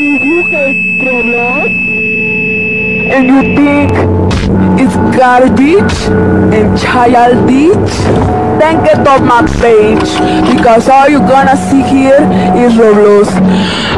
If you have problems? and you think it's garbage and childish, then get off my page because all you're gonna see here is Roblox.